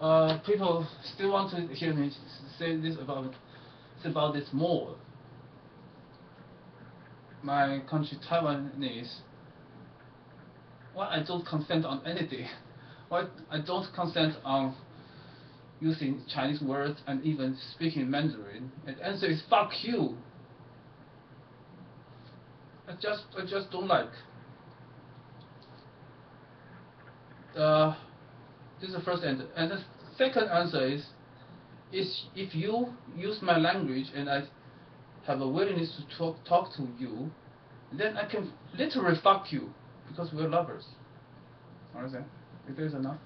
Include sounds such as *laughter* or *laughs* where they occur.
uh, people still want to hear me say this about say about this more. My country Taiwanese. Why I don't consent on anything? *laughs* Why I don't consent on using Chinese words and even speaking Mandarin? And the answer is fuck you. I just I just don't like. Uh, this is the first answer. And the second answer is, is if you use my language and I have a willingness to talk, talk to you, then I can literally fuck you because we're lovers. Understand? If there's enough.